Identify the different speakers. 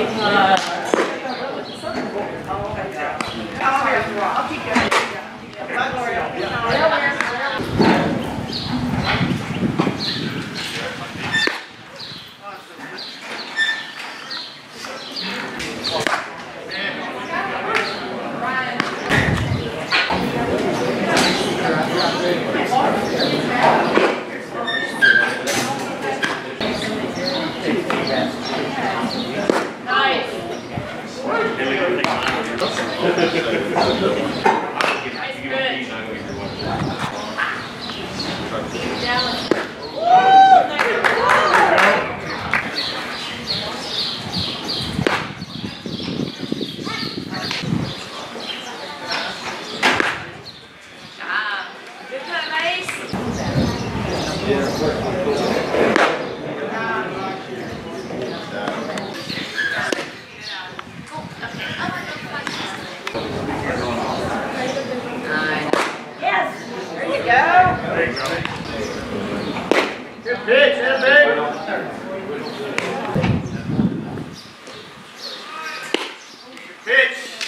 Speaker 1: Good cut,
Speaker 2: Good pitch, pitch.